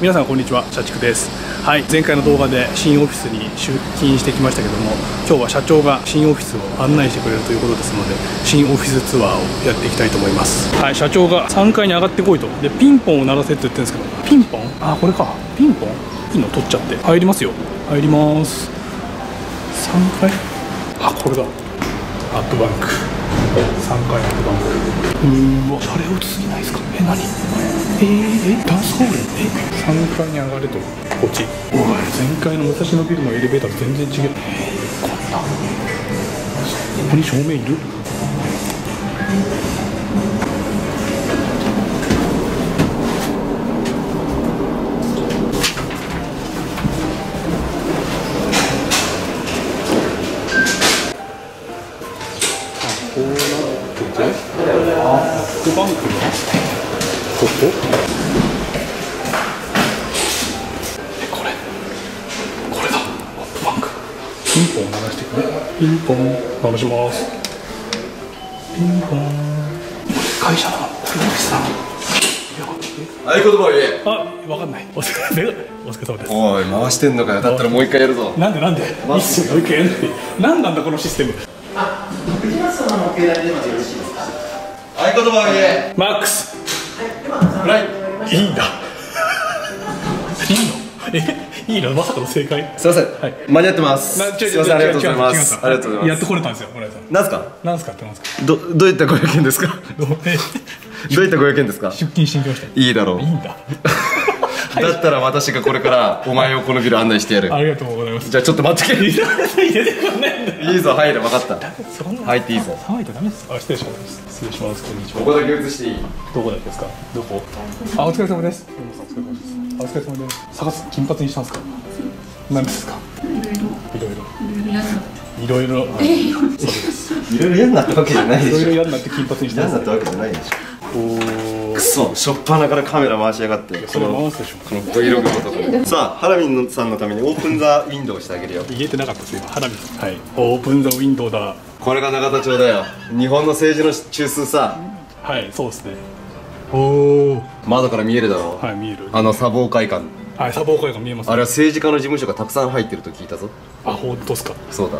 皆さんこんにちは社畜です。はい前回の動画で新オフィスに出勤してきましたけども今日は社長が新オフィスを案内してくれるということですので新オフィスツアーをやっていきたいと思います。はい社長が3階に上がってこいと。でピンポンを鳴らせって言ってるんですけどピンポン？あこれか。ピンポン？いいの取っちゃって。入りますよ。入ります。3階？あこれだ。アップバンク。3階アップバンク。うわシャレオツすぎないですか？え何？えー、えダンスホールえ3階に上がると。こっち。おい前回の武蔵野ビルのエレベーターと全然違う。えー、こんな。ここに照明いる？ここ？えこれ。これだ。アップバンク。ピンポン鳴らしてくれ。ピンポン鳴らします。ピンポン。会社なのこれオフィスなの合言葉を言え。あ、わかんない。お疲れ、お疲れ様です。おい回してんのかよだったらもう一回やるぞ。なんでなんで？いいっすよ、もう一回やんない。なんなんだこのシステム。藤松様のお携帯電話でよろしいですか？合言葉を言え。マックス。今3ライ回いいんだ。いいの？え、いいの、まさかの正解？すいません、はい。間に合ってます。なすいません。ありがとうございます。ありがとうございやっますと来れたんですよ、村井さん。なんすか？なんすかってなんすか？どどういったご用件ですか？どう？え？どういったご用件ですか？出勤してきました。いいだろう。いいんだ。だったら私がこれからお前をこのビル案内してやるありがとうございます。じゃあちょっと待ってけいや出てこない。いいぞ入る分かったそんな。入っていいぞ騒いとダメです。あ、失礼します。失礼します。こんにちはこ。こだ？け映していい？どこだけですか？どこ？あ、お疲れ様です。お疲れ様です。あお疲れ様です。探す金髪にしたんですか？何ですか？いろいろ。いろいろ。そうです。いろいろ嫌になったわけじゃないいろいろでしょ嫌になって金髪にしたんです。嫌になったわけじゃないでしおょくそしょっぱなからカメラ回しやがってそれ回すでしょ。この Vlog のとこでさあハラミンさんのためにオープンザウィンドウをしてあげるよ言えてなかったですよ。花火。はい。オープンザウィンドウだ。これが永田町だよ日本の政治の中枢さはい、そうですね。おお。窓から見えるだろはい、見える。あの砂防会館はい、砂防会が見えます、あれは政治家の事務所がたくさん入ってると聞いたぞあ、本当ですか。そうだ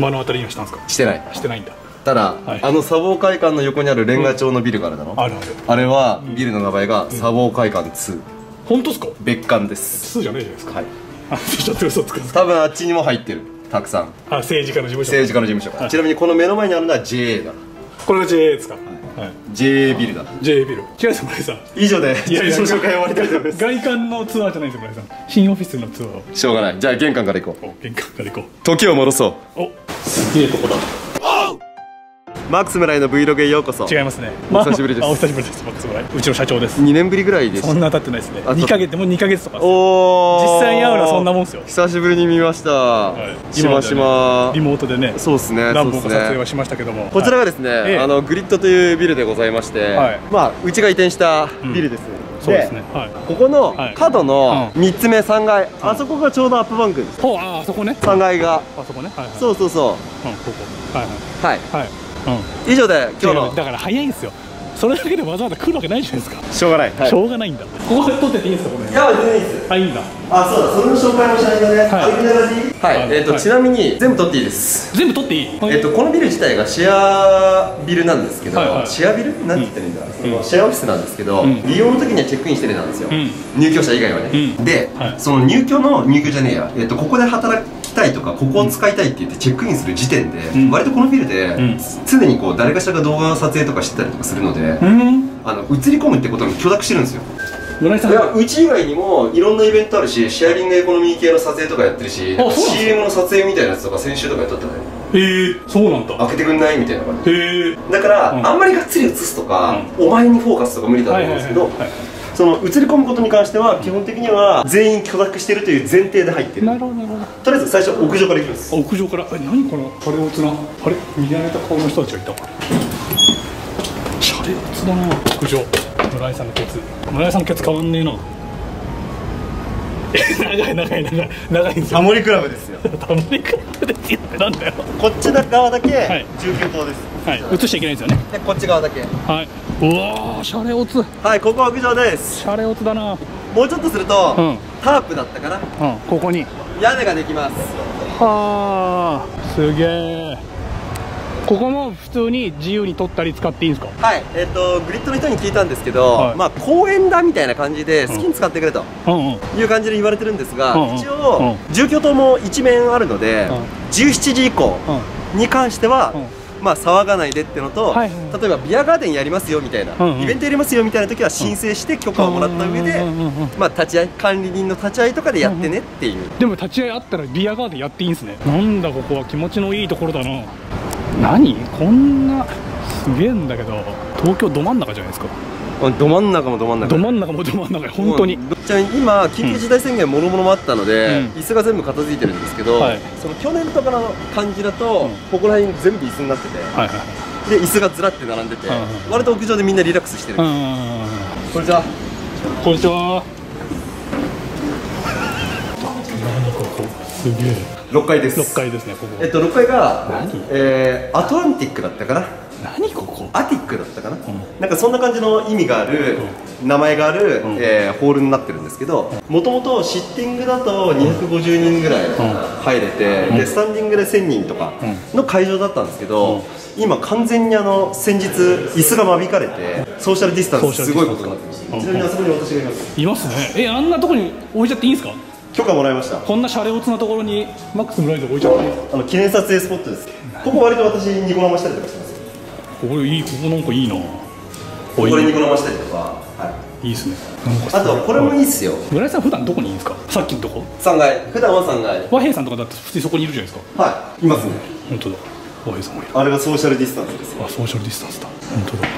目の当たりにはしたんですか。してないしてないんだ。ただ、はいあの砂防会館の横にあるレンガ調のビルがあるだろ、あるある。あれはビルの名前が砂防会館2本当ですか？別館です数じゃないじゃないですか。はいあ、ちょっと嘘つく。多分あっちにも入ってるたくさんあ、政治家の事務所。政治家の事務所が、はいちなみにこの目の前にあるのは JA だこれが JA ですか？はい。JA ビルだ JA ビル。違います、村井さん。以上でいやいや、紹介終わりたいと思います外観のツアーじゃないですよ、村井さん。新オフィスのツアーを。しょうがないじゃあ玄関から行こうお、玄関から行こ時を戻そうう。お、すげえとこだ。マックス村井の Vlog へようこそ違いますね。お久しぶりです あ、お久しぶりです。マックス村井うちの社長です。2年ぶりぐらいでしたそんな経ってないですね。あそう2ヶ月、もう2ヶ月とか。おー実際に会うのはそんなもんですよ。久しぶりに見ました、はいしましまリモートでね、そうですね何本か撮影はしましたけども。こちらがですね、ええあのグリッドというビルでございまして、はいまあうちが移転したビルです、そうですね。はい。ここのはい角の3つ目3階、あそこがちょうどアップバンクですほう、あ、あそこね。3階があそこね。はいはい。そうそうそうん、ここ。はいはい。うはいはい。うん。以上で今日のだから早いんですよ。それだけでわざわざ来るわけないじゃないですか。しょうがない、はい。しょうがないんだ。ここで撮ってていいんですか、これ。いや全然いいですあ、いいんだ。あそうだそれの紹介もしないとね。はい。はい、はい。えっ、と、はい。ちなみに全部撮っていいです？全部撮っていい？えっと、このビル自体がシェアビルなんですけど、はいはい。シェアビル？なんて言ったらいいん。だ、そのシェアオフィスなんですけど、ん。利用の時にはチェックインしてるなんですよ、ん。入居者以外はね、うん。で、はい。その入居の入居じゃねえや、えっと、ここで働きたいとかここを使いたいって言ってチェックインする時点で、ん。割とこのビルで、ん。常にこう誰かしらが動画の撮影とかしてたりとかするので、うん。あの映り込むってことに許諾してるんですよ。いやうち以外にもいろんなイベントあるしシェアリングエコノミー系の撮影とかやってるし CM の撮影みたいなやつとか先週とかやっとったねへえ、そうなんだ。開けてくんない？みたいな感じ。でへえ。だから、うん。あんまりがっつり映すとか、お前にフォーカスとか無理だと思うんですけど、はいその映り込むことに関しては基本的には全員許諾してるという前提で入ってる。なるほど、なるほど。とりあえず最初屋上から行きます。あ屋上から？え何このシャレオツなあれ？見慣れた顔の人たちがいた。シャレオツだな屋上。村井さんのケツ。村井さんのケツ変わんねえな長い長い長い長いんですよタモリクラブですよ。タモリクラブですよってなんだよ。こっち側だけはい。19棟です、はい。映しちゃいけないんですよね。でこっち側だけ。はい。うわーシャレオツ。はいここは屋上です。シャレオツだな。もうちょっとすると、うん。タープだったかな。うんここに。屋根ができます。はあすげえここも普通に自由に取ったり使っていいんですか？はいえっ、とグリッドの人に聞いたんですけど、はい。まあ公園だみたいな感じで好きに使ってくれとうんうん。いう感じで言われてるんですが、うんうん。一応、住居棟も一面あるので、うん。17時以降うんに関しては、うん。まあ騒がないでってのと、はいはい。例えばビアガーデンやりますよみたいな、うんうん。イベントやりますよみたいな時は申請して許可をもらった上で、うんうんうんうん。まあ立ち会い管理人の立ち会いとかでやってねっていう、でも立ち会いあったらビアガーデンやっていいんですね。なんだここは気持ちのいいところだな何？こんなすげえんだけど東京ど真ん中じゃないですか？ど真ん中もど真ん中。ど真ん中もど真ん中本当に。ちなみに今緊急事態宣言もろもろもあったので、うん。椅子が全部片付いてるんですけど、はい。その去年とかの感じだと、うん。ここら辺全部椅子になってて、はいはいで椅子がずらって並んでて、うん割と屋上でみんなリラックスしてる、うん。こんにちは。こんにちはすげえ。6階です。6階ですねここ。えっと6階が何、えーアトランティックだったかな？何ここ？アティックだったかな、なんかそんな感じの意味がある、名前がある、ん。えーホールになってるんですけどもともとシッティングだと250人ぐらい入れて、でスタンディングで1000人とかの会場だったんですけど、今完全にあの先日椅子が間引かれてソーシャルディスタンスすごいことになってます。ちなみにあそこに私がいます。いますね。えあんなとこに置いちゃっていいんですか？許可もらいました。こんなシャレオツなところにマックス村井と置いちゃって。いいんですかあの記念撮影スポットです。ここ割と私ニコ生したりとかしてます。ここいいここなんかいいな。これニコ生したりとか、はい。いですね。あとこれもいいっすよ。村井さん普段どこにいるんですか？さっきのとこ。3階。普段は3階。和平さんとかだって普通にそこにいるじゃないですか。はい。いますね。本当だ。和平さんもいる。あれがソーシャルディスタンスですよ。あソーシャルディスタンスだ。本当だ。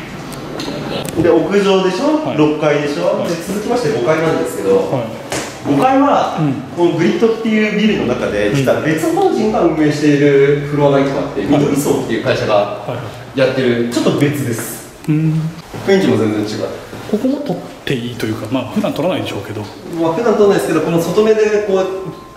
で屋上でしょ、はい。6階でしょ、で続きまして5階なんですけど、は5階は、このグリッドっていうビルの中で実は別法人が運営しているフロアが1個あって、緑層っていう会社がやってるちょっと別です。うん。雰囲気も全然違う。ここも撮っていいというかまあ普段撮らないでしょうけど。まあ普段撮らないですけどこの外目でこうやっ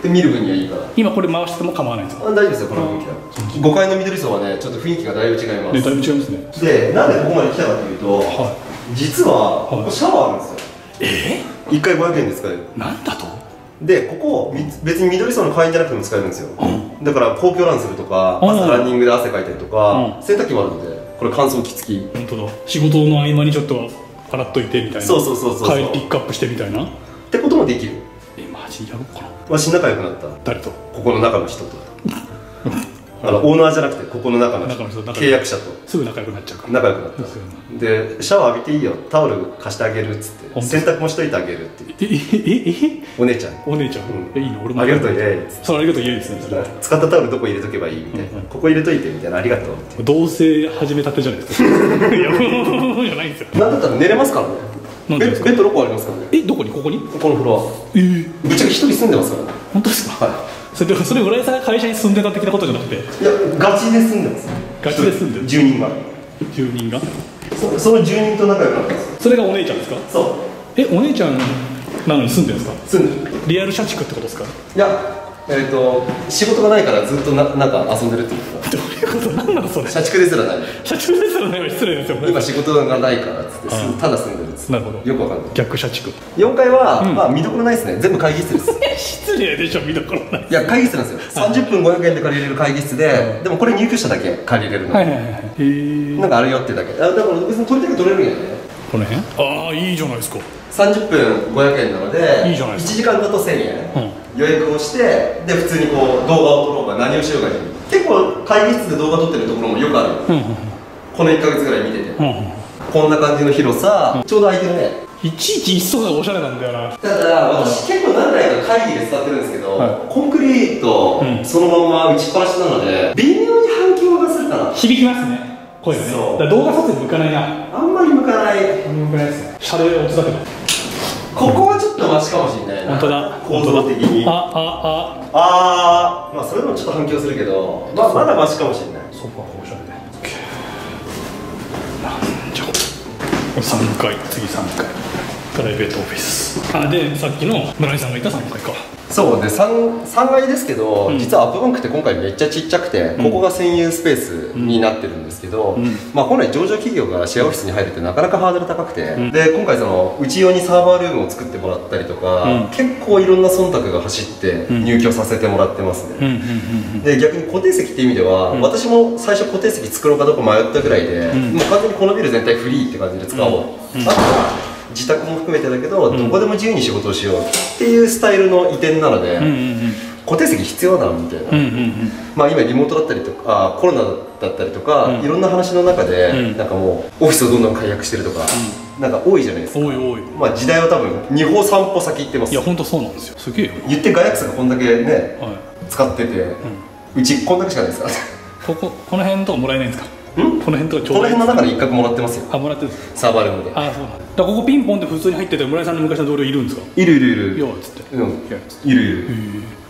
て見る分にはいいから。今これ回しても構わないんですかあ大丈夫ですよこの雰囲気は。5階の緑層はねちょっと雰囲気がだいぶ違います。ねだいぶ違いますね。でなんでここまで来たかというと、は実はここシャワーあるんですよ。え？1回500円で使えるなんだと？でここみ別に緑層の会員じゃなくても使えるんですよ、だから公共ランするとかうん。朝ランニングで汗かいたりとか、うん。洗濯機もあるのでこれ乾燥機付き。本当だ。仕事の合間にちょっと洗っといてみたいな。そうそうそうそう帰りピックアップしてみたいな。ってこともできる。えマジやろうかな。私仲良くなった。誰と？ここの中の人と あのオーナーじゃなくてここの中の契約者と。すぐ仲良くなっちゃうから。仲良くなったですよねでシャワー浴びていいよ。タオル貸してあげるっつって。洗濯もしといてあげるってええええお姉ちゃんお姉ちゃん、うん。えいいの？俺も。ありがとうイエーイそれありがとですね。使ったタオルどこ入れとけばいいみたいな、ここ入れといてみたいな。ありがとうって同棲始めたてじゃないですか。いやじゃないんですよ。なんだったら寝れますか？らねベッド6個ありますからね？えどこに？ここに？このフロえー、アぶっちゃけ一人住んでますからね。本当ですか？はそれでそれ浦井さんが会社に住んでた的なことじゃなくて？いいやガチで住んでます。ガチで住んでる？住人が住人が？そその住人と仲良くなったんです。よそれがお姉ちゃんですか？そう。えお姉ちゃんなのに住んでるんですか？住んでる。リアル社畜ってことですか？いやえっ、と仕事がないからずっとななんか遊んでるっていうかどういうこと？なんなのそれ？社畜ですらない。社畜ですらね失礼ですよね今仕事がないからっつってただ住んでるんですなるほど。よくわかんない。逆社畜。4階は、うん。まあ見どころないですね。全部会議室です。失礼でしょ見どころない。いや会議室なんですよ。30分500円で借りれる会議室で、でもこれ入居者だけ借りれるの、はいはいはいはい。へえなんかあるよってだけ。あだから別に取りたく取れるんやね。この辺？ああいいじゃないですか。30分500円なのでいいじゃないです1時間だと1000円、予約をしてで普通にこう動画を撮ろうが何をしようがいい。結構会議室で動画撮ってるところもよくある、うんうんこの1ヶ月ぐらい見てて、うんうんこんな感じの広さ、ちょうど空いてるね。いちいち一層がおしゃれなんだよな。ただ私結構何回か会議で使ってるんですけど、はい。コンクリートうんそのまま打ちっぱなしなので微妙に反響がするかな。響きますね。声がね。そう。動画撮影向かないな。あんまり向かない。向かないですね。シャレオツだけどここはちょっとマシかもしれないな。本当だ。構造的に。あああ。あーまあそれでもちょっと反響するけどまあまだマシかもしれない。ソファーがおしゃれでなんじゃこれ3階次3階プライベートオフィス。あでさっきの村井さんがいた3階かそうで 3, 3階ですけど、うん。実はアップバンクって今回めっちゃちっちゃくて、ここが専用スペースになってるんですけど、ん。まあ、本来上場企業がシェアオフィスに入るってなかなかハードル高くて、ん。で今回そのうち用にサーバールームを作ってもらったりとか、うん。結構いろんな忖度が走ってん。入居させてもらってますね、うんうんうんで逆に固定席っていう意味では、ん。私も最初固定席作ろうかどうか迷ったぐらいで、ん。もう完全にこのビル全体フリーって感じで使おう、うん。あとは自宅も含めてだけど、ん。どこでも自由に仕事をしようっていうスタイルの移転なので、うんうんうん。固定席必要だなみたいな、うんうんうん。まあ今リモートだったりとかあコロナだったりとか、うん。いろんな話の中で、うん。なんかもうオフィスをどんどん解約してるとか、なんか多いじゃないですか。多い多いまあ時代は多分二歩三歩先行ってます。いや本当そうなんですよ。すげえよ。言ってガヤックスがこんだけねはい。使ってて、うちこんだけしかないですからこここの辺とかもらえないんですか？んこの辺とかちょこのうどいい辺の中で一角もらってますよ。あもらってるサーバールームであそうなんだ。ここピンポンって普通に入ってて村井さんの昔の同僚いるんですか？いるいるいる。いやっつって。うん。いるいる。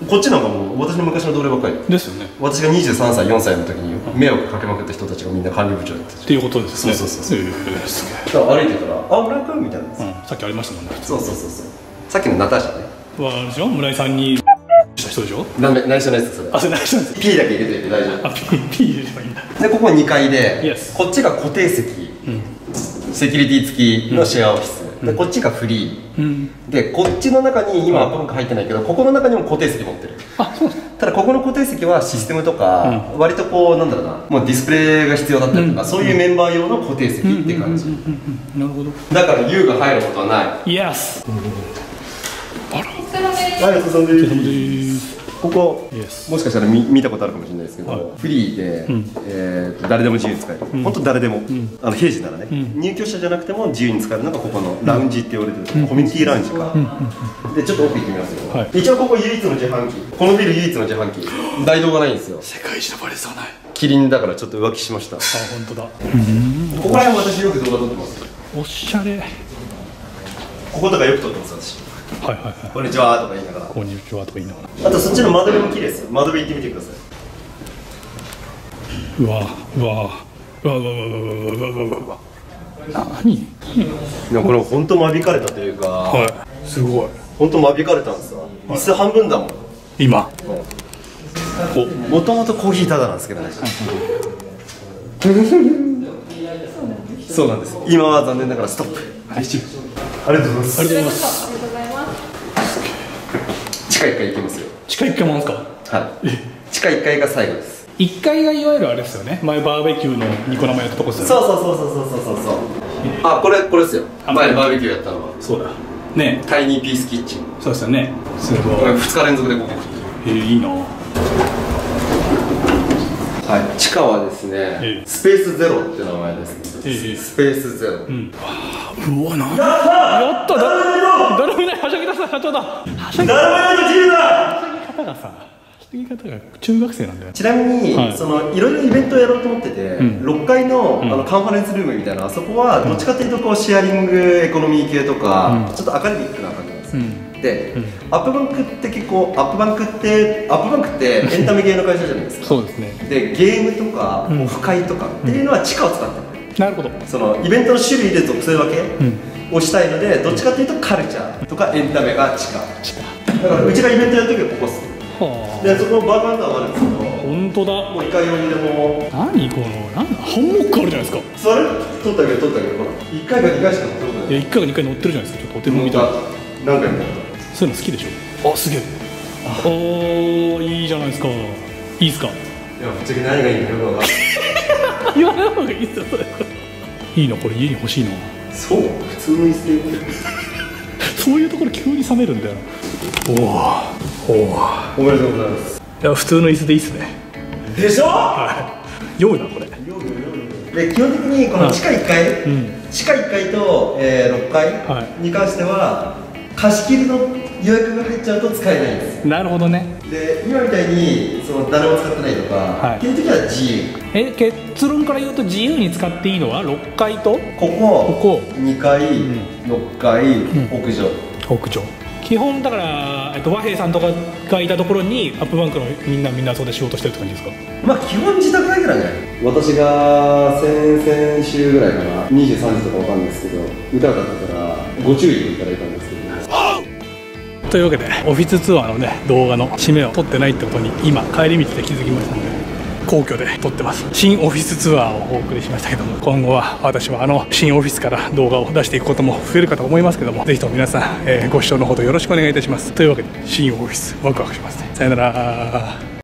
こっちなんかもう私の昔の同僚ばっかり。ですよね。私が23歳4歳の時に迷惑かけまくった人たちがみんな管理部長やってて。っていうことですね。そうそうそうそう。えー。すげえだから歩いてたら「あ村井君」みたいな、うん。さっきありましたもんね。そうそうそうそう。さっきのナターシャね。はでしょ？村井さんにした人でしょ？内緒のやつそれ。あそれ何したんですか P だけ入れていて大丈あピーピー入れればいいんだ。夫でここ2階で、Yes こっちが固定席、セキュリティ付きのシェアオフィス、でこっちがフリー、うん。でこっちの中に今アップバンク入ってないけどここの中にも固定席持ってる。あそうただここの固定席はシステムとか、割とこうなんだろうなもうディスプレイが必要だったりとか、そういうメンバー用の固定席って感じ、なるほど。だから U が入ることはない。イエスありがとうございお疲れ様ですここ Yes もしかしたら見見たことあるかもしれないですけど、はい。フリーで、えーと誰でも自由に使える、本当誰でも、あの平時ならね、入居者じゃなくても自由に使えるのがここのラウンジって言われてる、コミュニティラウンジか、でちょっと奥行ってみますよ、はい。一応ここ唯一の自販機。このビル唯一の自販機。大道がないんですよ。世界一のバレさないキリンだからちょっと浮気しました。あ本当だ。ここら辺私よく動画撮ってます。おしゃれ。はいこことかよく撮ってます私はいはいこんにちはとか言いながら。こんにちはとか言いながら。あとそっちの窓辺も綺麗ですよ。窓辺行ってみてください。うわうわうわうわうわうわうわうわ。うわ何？いやこれ本当間引かれたというか、はい。すごい。本当間引かれたんですよ椅子半分だもん。今。もともとコーヒータダなんですけどね。そうなんです。今は残念ながらストップ。ありがとうございます。ありがとうございます地下1階行きますよ。地下1階もんですか？はい。地下1階が最後です。1階がいわゆるあれですよね。前バーベキューのニコ生やったとこですよね。そうそうそうそうそうそうそうあこれこれですよ。前バーベキューやったのは。そうだ。ね。タイニーピースキッチン。そうですよね。すごい。これ2日連続でここえー、いいな。はい。地下はですね、ええ。スペースゼロって名前です、ええ。スペースゼロ、うわなやっただ誰もいないはしゃぎ出した社長だはしゃぎ誰もいない自由だ。はしゃぎ方がさはしゃぎ方が中学生なんだよ。ちなみに、はい。そのいろいろイベントをやろうと思ってて、ん。6階の,、あのカンファレンスルームみたいなあそこはどっちかというとこうシェアリングエコノミー系とか、ちょっとアカデミックな感じなんですよ、うん。で、アップバンクって結構アップバンクってアップバンクってエンタメ系の会社じゃないですか。そうですね。でゲームとか、オフ会とかっていうのは地下を使ってる、なるほど。そのイベントの種類で属性分けをしたいので、どっちかというとカルチャーとかエンタメが地下地下だからうちがイベントやるときはここっす。はでそこのバーカウンターがあるんですけどあ本当だ。もういかようにでも。何このなんだハンモックあるじゃないですか。それ？取ってあげる取ってあげる。ほら1回か2回しか取ってい。や1回か2回乗ってるじゃないですか。ちょっとお手本みたい。な何回も。そういうの好きでしょ。あすげえ。おーいいじゃないですか。いいっすか？いやぶっちゃけ何がいいんだよくわかんない言わない方がいいっすよそれいいなこれ家に欲しいなそう？普通の椅子で。そういうところ急に冷めるんだよ。おおおおめでとうございます。いや普通の椅子でいいっすね。でしょ？はい。酔うなこれ。で基本的にこの地下1階、うん。地下1階と、えー6階はい。に関しては貸し切りの予約が入っちゃうと使えないんです。なるほどねで今みたいにその誰も使ってないとか、はい。っていう時は自由。え結論から言うと自由に使っていいのは6階と？ここ。ここ。2階、6階、屋上屋上基本だから、えっと、和平さんとかがいたところにアップバンクのみんなみんなそこで仕事してるって感じですか？まあ基本自宅だけだね私が先々週ぐらいかな。23時とかわかんないですけど歌歌ってたらご注意と言ったらいたんですけどというわけでオフィスツアーのね動画の締めを撮ってないってことに今帰り道で気づきましたので皇居で撮ってます。新オフィスツアーをお送りしましたけども今後は私はあの新オフィスから動画を出していくことも増えるかと思いますけどもぜひとも皆さん、えーご視聴のほどよろしくお願いいたします。というわけで新オフィスワクワクしますね。さよなら。